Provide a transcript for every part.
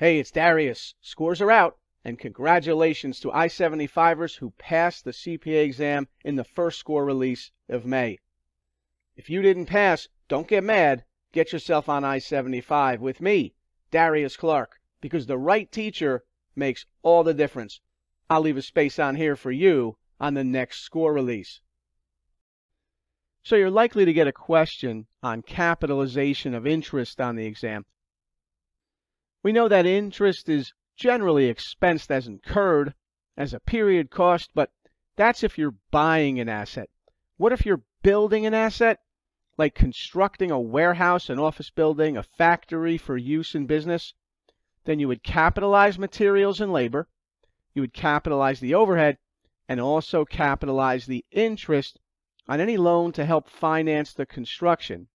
Hey, it's Darius. Scores are out, and congratulations to I-75ers who passed the CPA exam in the first score release of May. If you didn't pass, don't get mad. Get yourself on I-75 with me, Darius Clark, because the right teacher makes all the difference. I'll leave a space on here for you on the next score release. So you're likely to get a question on capitalization of interest on the exam. We know that interest is generally expensed as incurred, as a period cost, but that's if you're buying an asset. What if you're building an asset, like constructing a warehouse, an office building, a factory for use in business? Then you would capitalize materials and labor, you would capitalize the overhead, and also capitalize the interest on any loan to help finance the construction.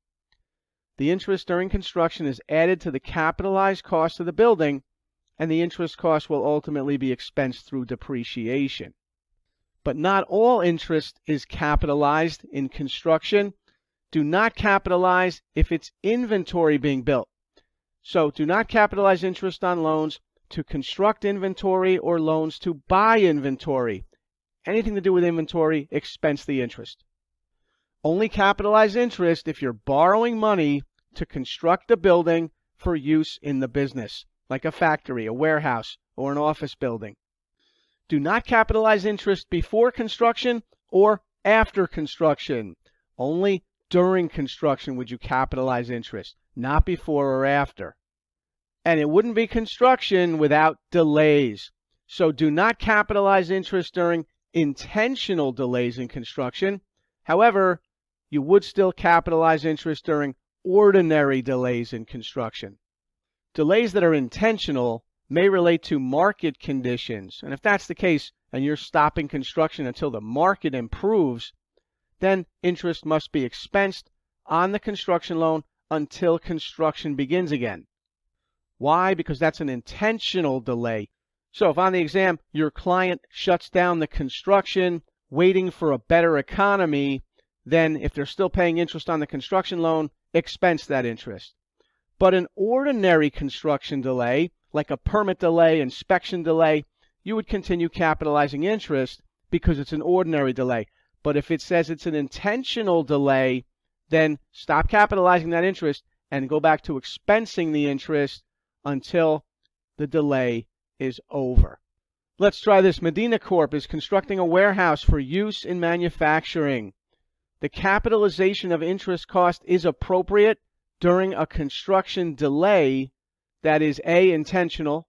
The interest during construction is added to the capitalized cost of the building, and the interest cost will ultimately be expensed through depreciation. But not all interest is capitalized in construction. Do not capitalize if it's inventory being built. So do not capitalize interest on loans to construct inventory or loans to buy inventory. Anything to do with inventory, expense the interest. Only capitalize interest if you're borrowing money to construct a building for use in the business, like a factory, a warehouse, or an office building. Do not capitalize interest before construction or after construction. Only during construction would you capitalize interest, not before or after. And it wouldn't be construction without delays. So do not capitalize interest during intentional delays in construction. However, you would still capitalize interest during ordinary delays in construction. Delays that are intentional may relate to market conditions, and if that's the case and you're stopping construction until the market improves, then interest must be expensed on the construction loan until construction begins again. Why? Because that's an intentional delay. So if on the exam your client shuts down the construction waiting for a better economy, then if they're still paying interest on the construction loan, expense that interest. But an ordinary construction delay, like a permit delay, inspection delay, you would continue capitalizing interest because it's an ordinary delay. But if it says it's an intentional delay, then stop capitalizing that interest and go back to expensing the interest until the delay is over. Let's try this. Medina Corp is constructing a warehouse for use in manufacturing the capitalization of interest cost is appropriate during a construction delay that is A, intentional,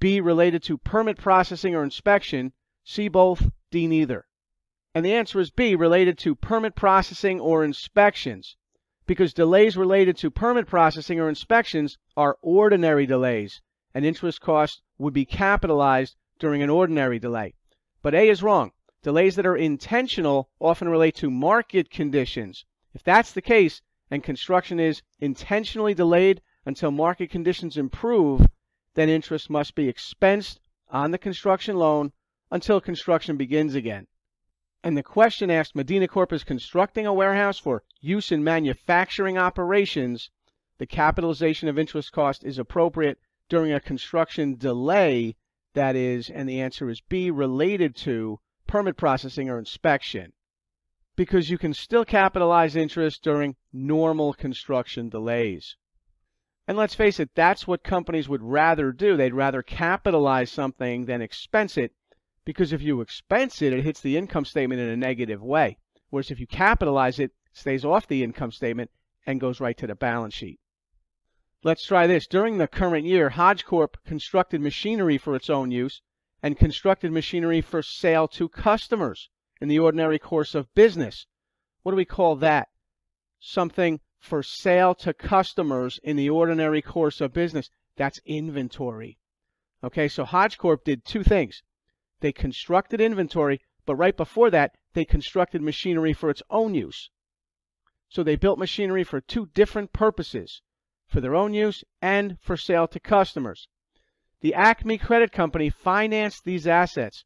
B, related to permit processing or inspection, C, both, D, neither. And the answer is B, related to permit processing or inspections, because delays related to permit processing or inspections are ordinary delays, and interest costs would be capitalized during an ordinary delay. But A is wrong. Delays that are intentional often relate to market conditions. If that's the case, and construction is intentionally delayed until market conditions improve, then interest must be expensed on the construction loan until construction begins again. And the question asked Medina Corp is constructing a warehouse for use in manufacturing operations. The capitalization of interest cost is appropriate during a construction delay, that is, and the answer is B, related to permit processing or inspection because you can still capitalize interest during normal construction delays. And let's face it, that's what companies would rather do. They'd rather capitalize something than expense it because if you expense it, it hits the income statement in a negative way. Whereas if you capitalize it, it stays off the income statement and goes right to the balance sheet. Let's try this. During the current year, Hodge Corp constructed machinery for its own use and constructed machinery for sale to customers in the ordinary course of business. What do we call that? Something for sale to customers in the ordinary course of business. That's inventory. Okay, so Hodge Corp did two things. They constructed inventory, but right before that, they constructed machinery for its own use. So they built machinery for two different purposes, for their own use and for sale to customers. The Acme Credit Company financed these assets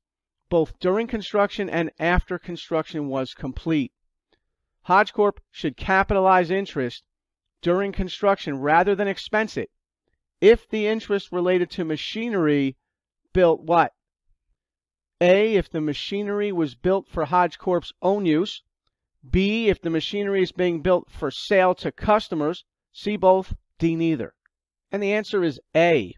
both during construction and after construction was complete. Hodge Corp should capitalize interest during construction rather than expense it. if the interest related to machinery built what? A, if the machinery was built for Hodge Corp's own use. B, if the machinery is being built for sale to customers. C, both. D, neither. And the answer is A.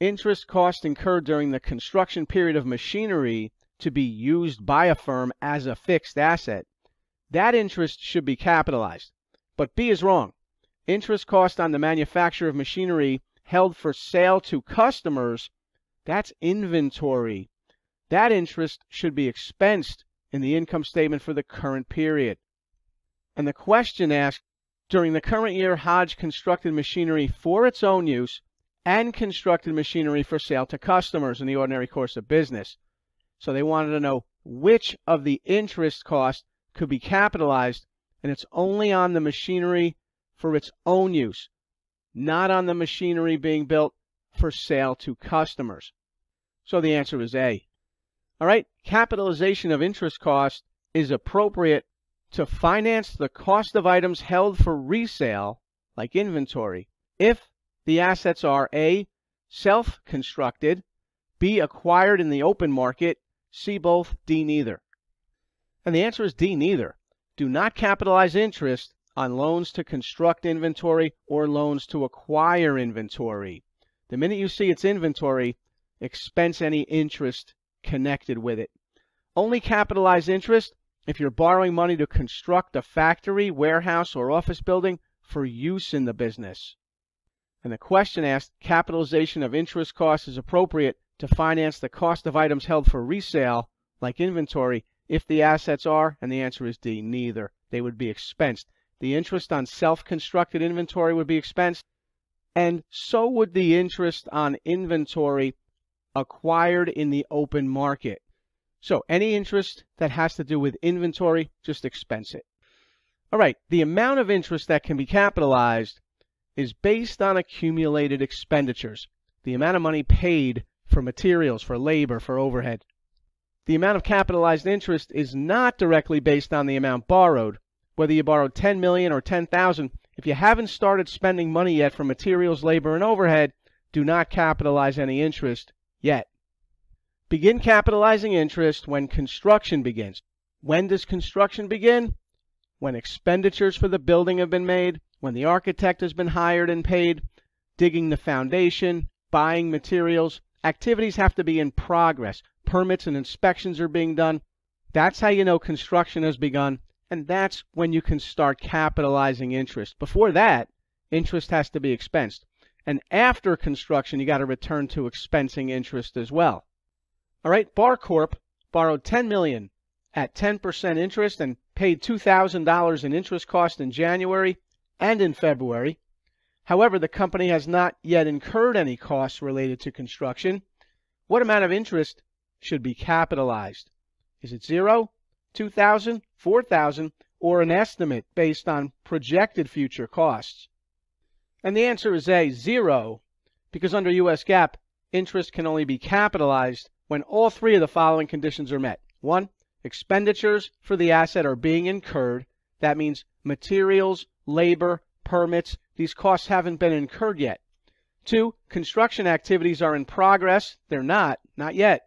Interest cost incurred during the construction period of machinery to be used by a firm as a fixed asset. That interest should be capitalized. But B is wrong. Interest cost on the manufacture of machinery held for sale to customers, that's inventory. That interest should be expensed in the income statement for the current period. And the question asked, during the current year, Hodge constructed machinery for its own use and constructed machinery for sale to customers in the ordinary course of business. So they wanted to know which of the interest costs could be capitalized, and it's only on the machinery for its own use, not on the machinery being built for sale to customers. So the answer is A. All right, capitalization of interest cost is appropriate to finance the cost of items held for resale, like inventory, if the assets are A, self-constructed, B, acquired in the open market, C, both, D, neither. And the answer is D, neither. Do not capitalize interest on loans to construct inventory or loans to acquire inventory. The minute you see it's inventory, expense any interest connected with it. Only capitalize interest if you're borrowing money to construct a factory, warehouse, or office building for use in the business. And the question asked, capitalization of interest costs is appropriate to finance the cost of items held for resale, like inventory, if the assets are, and the answer is D, neither. They would be expensed. The interest on self-constructed inventory would be expensed, and so would the interest on inventory acquired in the open market. So any interest that has to do with inventory, just expense it. All right, the amount of interest that can be capitalized is based on accumulated expenditures, the amount of money paid for materials, for labor, for overhead. The amount of capitalized interest is not directly based on the amount borrowed. Whether you borrowed 10 million or 10,000, if you haven't started spending money yet for materials, labor, and overhead, do not capitalize any interest yet. Begin capitalizing interest when construction begins. When does construction begin? When expenditures for the building have been made, when the architect has been hired and paid, digging the foundation, buying materials. Activities have to be in progress. Permits and inspections are being done. That's how you know construction has begun, and that's when you can start capitalizing interest. Before that, interest has to be expensed. And after construction, you got to return to expensing interest as well. All right, Bar Corp borrowed 10 million at 10% interest and paid $2,000 in interest cost in January and in February. However, the company has not yet incurred any costs related to construction. What amount of interest should be capitalized? Is it zero, 2,000, 4,000, or an estimate based on projected future costs? And the answer is A, zero, because under U.S. GAAP, interest can only be capitalized when all three of the following conditions are met. One, expenditures for the asset are being incurred. That means materials, labor, permits, these costs haven't been incurred yet. Two, construction activities are in progress. They're not, not yet.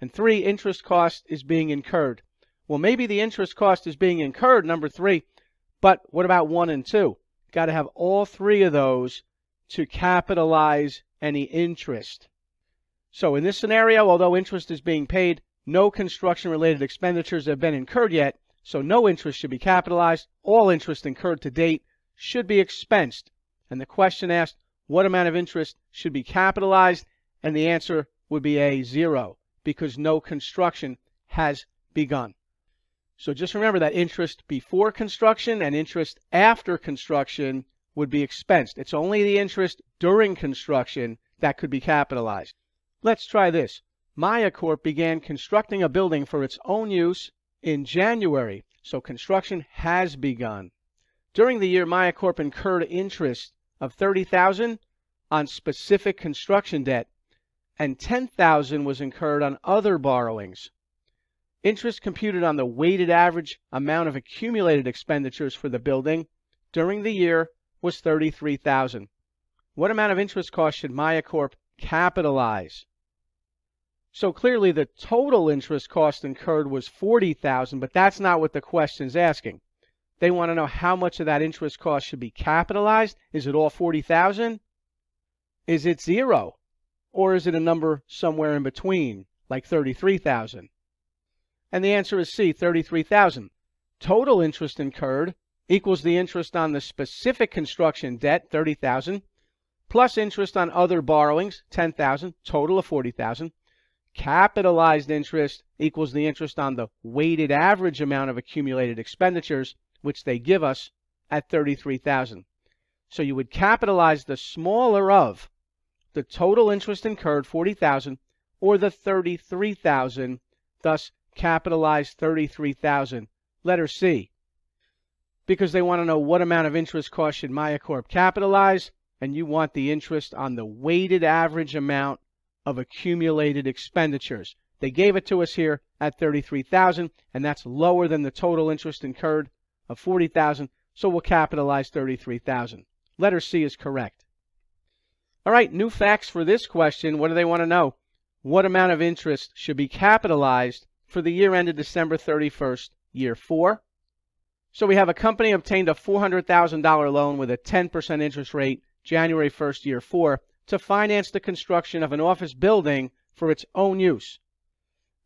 And three, interest cost is being incurred. Well, maybe the interest cost is being incurred, number three, but what about one and two? Got to have all three of those to capitalize any interest. So in this scenario, although interest is being paid, no construction related expenditures have been incurred yet, so no interest should be capitalized. All interest incurred to date should be expensed. And the question asked, what amount of interest should be capitalized? And the answer would be a zero, because no construction has begun. So just remember that interest before construction and interest after construction would be expensed. It's only the interest during construction that could be capitalized. Let's try this. Maya Corp began constructing a building for its own use in January, so construction has begun. During the year, Maya Corp incurred interest of 30000 on specific construction debt, and 10000 was incurred on other borrowings. Interest computed on the weighted average amount of accumulated expenditures for the building during the year was 33000 What amount of interest cost should Maya Corp capitalize? So clearly the total interest cost incurred was 40,000, but that's not what the question's asking. They want to know how much of that interest cost should be capitalized. Is it all 40,000? Is it zero? Or is it a number somewhere in between, like 33,000? And the answer is C, 33,000. Total interest incurred equals the interest on the specific construction debt, 30,000, plus interest on other borrowings, 10,000, total of 40,000. Capitalized interest equals the interest on the weighted average amount of accumulated expenditures, which they give us at 33,000. So you would capitalize the smaller of the total interest incurred, 40,000, or the 33,000, thus capitalize 33,000. Letter C. Because they want to know what amount of interest cost should Maya Corp capitalize, and you want the interest on the weighted average amount of accumulated expenditures. They gave it to us here at 33,000 and that's lower than the total interest incurred of 40,000, so we'll capitalize 33,000. Letter C is correct. All right, new facts for this question. What do they want to know? What amount of interest should be capitalized for the year ended December 31st, year 4? So we have a company obtained a $400,000 loan with a 10% interest rate January 1st, year 4 to finance the construction of an office building for its own use.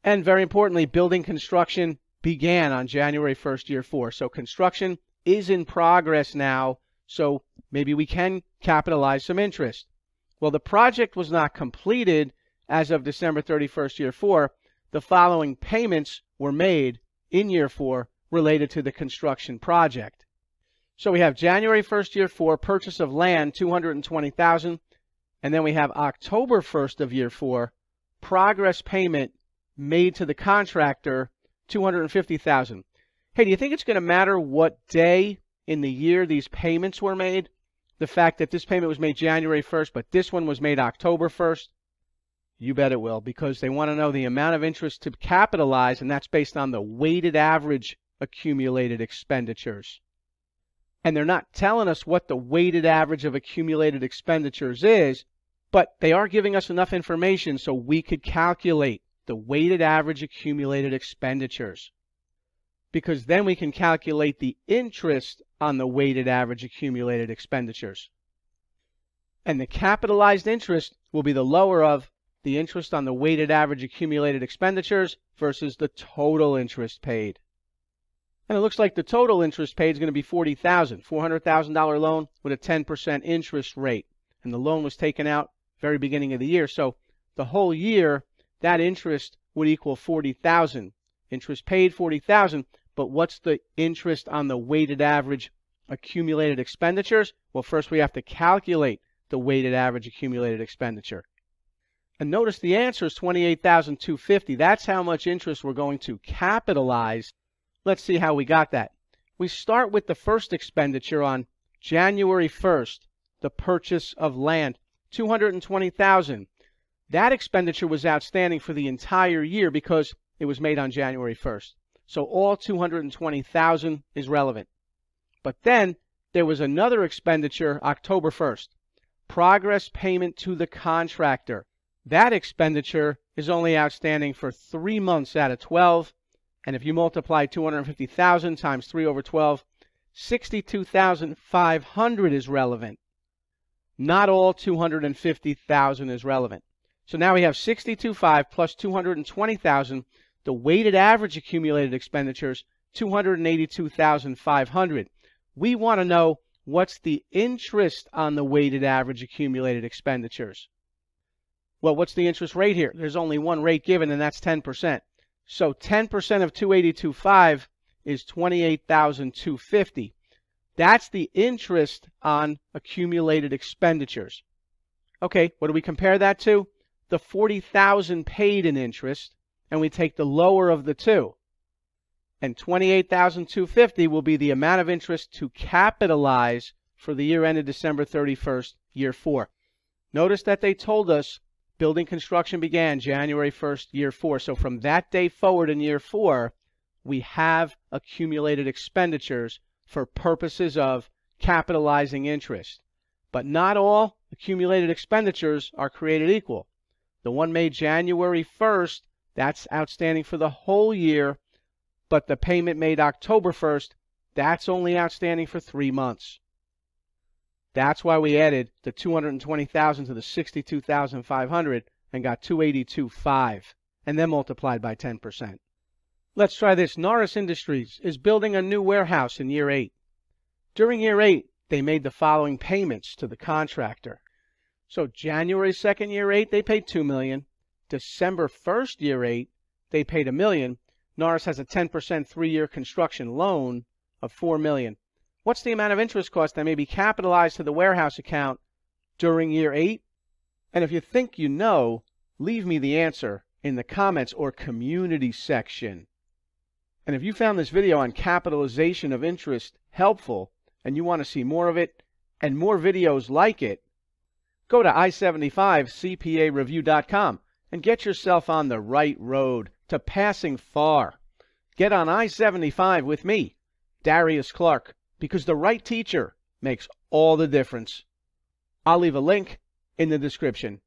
And very importantly, building construction began on January 1st, year four. So construction is in progress now. So maybe we can capitalize some interest. Well, the project was not completed as of December 31st, year four. The following payments were made in year four related to the construction project. So we have January 1st, year four, purchase of land, 220,000. And then we have October 1st of year four, progress payment made to the contractor, 250,000. Hey, do you think it's going to matter what day in the year these payments were made? The fact that this payment was made January 1st, but this one was made October 1st? You bet it will, because they want to know the amount of interest to capitalize, and that's based on the weighted average accumulated expenditures and they're not telling us what the weighted average of accumulated expenditures is, but they are giving us enough information so we could calculate the weighted average accumulated expenditures. Because then we can calculate the interest on the weighted average accumulated expenditures. And the capitalized interest will be the lower of the interest on the weighted average accumulated expenditures versus the total interest paid. And it looks like the total interest paid is going to be $40,000, $400,000 loan with a 10% interest rate. And the loan was taken out very beginning of the year. So the whole year, that interest would equal 40,000. Interest paid 40,000, but what's the interest on the weighted average accumulated expenditures? Well, first we have to calculate the weighted average accumulated expenditure. And notice the answer is 28,250. That's how much interest we're going to capitalize Let's see how we got that. We start with the first expenditure on January 1st, the purchase of land, 220,000. That expenditure was outstanding for the entire year because it was made on January 1st. So all 220,000 is relevant. But then there was another expenditure October 1st. Progress payment to the contractor. That expenditure is only outstanding for 3 months out of 12 and if you multiply 250,000 times 3 over 12, 62,500 is relevant. Not all 250,000 is relevant. So now we have 62.5 plus 220,000. The weighted average accumulated expenditures, 282,500. We want to know what's the interest on the weighted average accumulated expenditures. Well, what's the interest rate here? There's only one rate given, and that's 10%. So 10% of 282.5 is 28,250. That's the interest on accumulated expenditures. Okay, what do we compare that to? The 40,000 paid in interest, and we take the lower of the two. And 28,250 will be the amount of interest to capitalize for the year ended December 31st, year 4. Notice that they told us Building construction began January 1st, year four. So from that day forward in year four, we have accumulated expenditures for purposes of capitalizing interest. But not all accumulated expenditures are created equal. The one made January 1st, that's outstanding for the whole year, but the payment made October 1st, that's only outstanding for three months. That's why we added the 220,000 to the 62,500 and got 282.5 and then multiplied by 10%. Let's try this. Norris Industries is building a new warehouse in year 8. During year 8, they made the following payments to the contractor. So January 2nd, year 8, they paid 2 million. December 1st, year 8, they paid a million. Norris has a 10% 3-year construction loan of 4 million. What's the amount of interest cost that may be capitalized to the warehouse account during year 8? And if you think you know, leave me the answer in the comments or community section. And if you found this video on capitalization of interest helpful and you want to see more of it and more videos like it, go to i75cpareview.com and get yourself on the right road to passing FAR. Get on I-75 with me, Darius Clark, because the right teacher makes all the difference. I'll leave a link in the description.